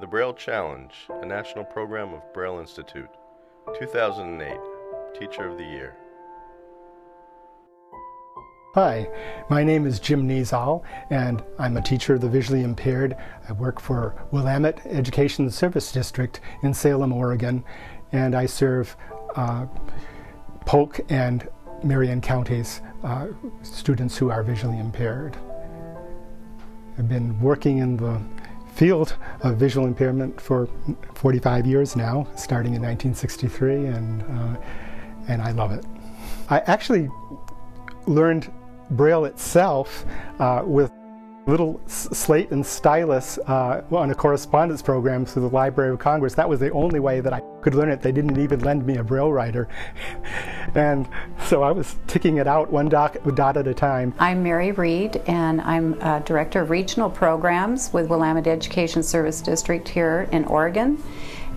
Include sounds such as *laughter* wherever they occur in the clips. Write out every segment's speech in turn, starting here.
The Braille Challenge, a national program of Braille Institute. 2008, Teacher of the Year. Hi, my name is Jim Niezal, and I'm a teacher of the visually impaired. I work for Willamette Education Service District in Salem, Oregon, and I serve uh, Polk and Marion counties uh, students who are visually impaired. I've been working in the field of visual impairment for 45 years now, starting in 1963, and, uh, and I love it. I actually learned Braille itself uh, with little slate and stylus uh, on a correspondence program through the Library of Congress. That was the only way that I could learn it. They didn't even lend me a Braille writer. *laughs* and so I was ticking it out one dot, dot at a time. I'm Mary Reed, and I'm uh, Director of Regional Programs with Willamette Education Service District here in Oregon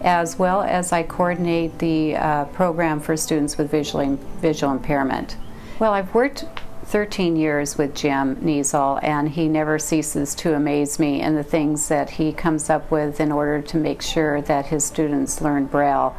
as well as I coordinate the uh, program for students with visual, visual impairment. Well, I've worked 13 years with Jim Niezal, and he never ceases to amaze me in the things that he comes up with in order to make sure that his students learn Braille.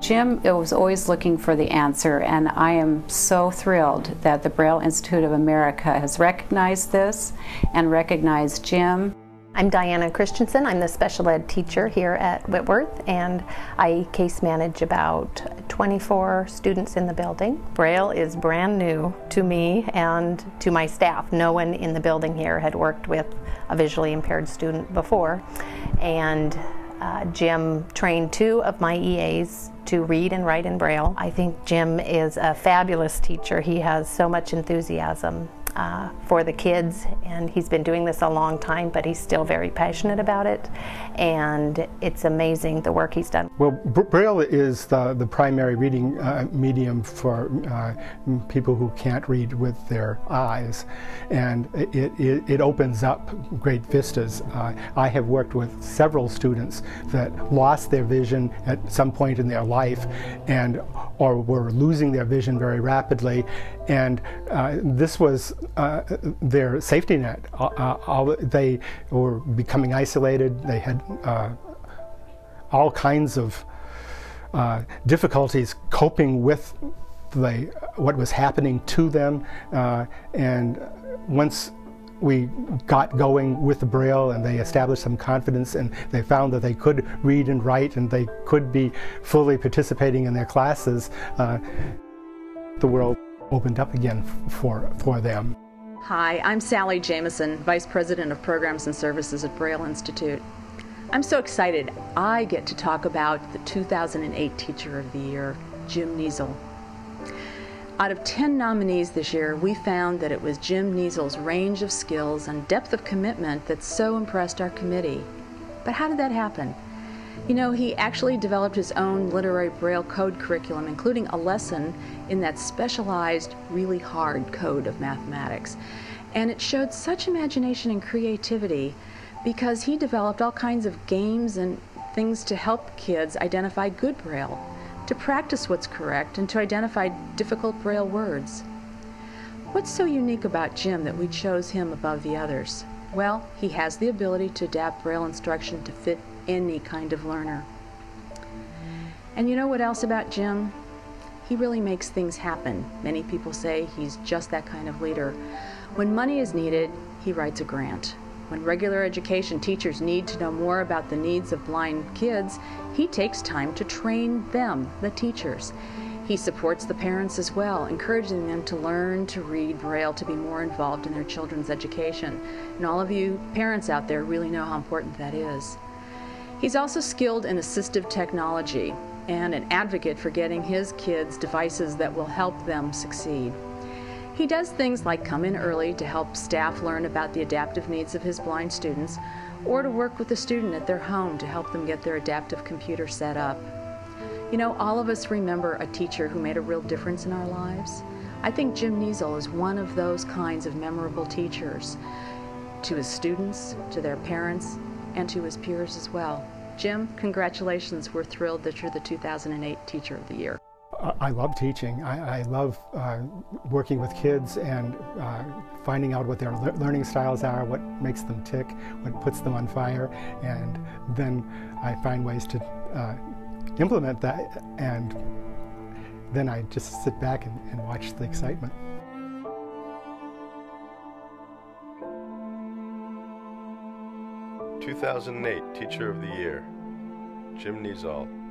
Jim was always looking for the answer, and I am so thrilled that the Braille Institute of America has recognized this and recognized Jim I'm Diana Christensen. I'm the special ed teacher here at Whitworth, and I case manage about 24 students in the building. Braille is brand new to me and to my staff. No one in the building here had worked with a visually impaired student before, and uh, Jim trained two of my EAs to read and write in Braille. I think Jim is a fabulous teacher. He has so much enthusiasm uh, for the kids, and he's been doing this a long time, but he's still very passionate about it, and it's amazing the work he's done. Well, Braille is the, the primary reading uh, medium for uh, people who can't read with their eyes, and it, it, it opens up great vistas. Uh, I have worked with several students that lost their vision at some point in their life, and or were losing their vision very rapidly, and uh, this was uh, their safety net. Uh, uh, all, they were becoming isolated. They had uh, all kinds of uh, difficulties coping with the, what was happening to them. and once we got going with the Braille and they established some confidence and they found that they could read and write and they could be fully participating in their classes, the world opened up again for, for them. Hi, I'm Sally Jameson, Vice President of Programs and Services at Braille Institute. I'm so excited I get to talk about the 2008 Teacher of the Year, Jim Niezal. Out of 10 nominees this year, we found that it was Jim Niezal's range of skills and depth of commitment that so impressed our committee. But how did that happen? You know, he actually developed his own literary braille code curriculum, including a lesson in that specialized, really hard code of mathematics. And it showed such imagination and creativity because he developed all kinds of games and things to help kids identify good braille, to practice what's correct, and to identify difficult braille words. What's so unique about Jim that we chose him above the others? Well, he has the ability to adapt braille instruction to fit any kind of learner. And you know what else about Jim? He really makes things happen. Many people say he's just that kind of leader. When money is needed, he writes a grant. When regular education teachers need to know more about the needs of blind kids, he takes time to train them, the teachers. He supports the parents as well, encouraging them to learn to read Braille to be more involved in their children's education. And all of you parents out there really know how important that is. He's also skilled in assistive technology and an advocate for getting his kids devices that will help them succeed. He does things like come in early to help staff learn about the adaptive needs of his blind students, or to work with a student at their home to help them get their adaptive computer set up. You know, all of us remember a teacher who made a real difference in our lives. I think Jim Niezal is one of those kinds of memorable teachers to his students, to their parents, and to his peers as well. Jim, congratulations. We're thrilled that you're the 2008 Teacher of the Year. I love teaching. I, I love uh, working with kids and uh, finding out what their le learning styles are, what makes them tick, what puts them on fire, and then I find ways to uh, implement that, and then I just sit back and, and watch the excitement. Two thousand eight Teacher of the Year, Jim Niezol.